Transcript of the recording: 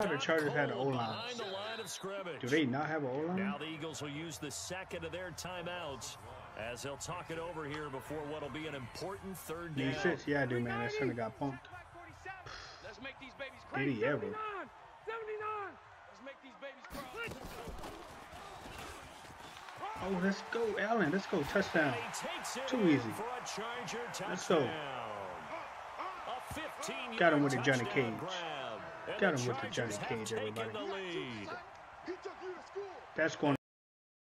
the Chargers had an O-line. Do they not have an O-line? Now the Eagles will use the second of their timeouts as they'll talk it over here before what will be an important third down. Defense? Yeah, I do, man. That center got pumped. Did he ever? Oh, let's go, Allen. Let's go. Touchdown. Too easy. Let's go. Got him with a Johnny Cage. Got him with the Johnny Cage, everybody. That's going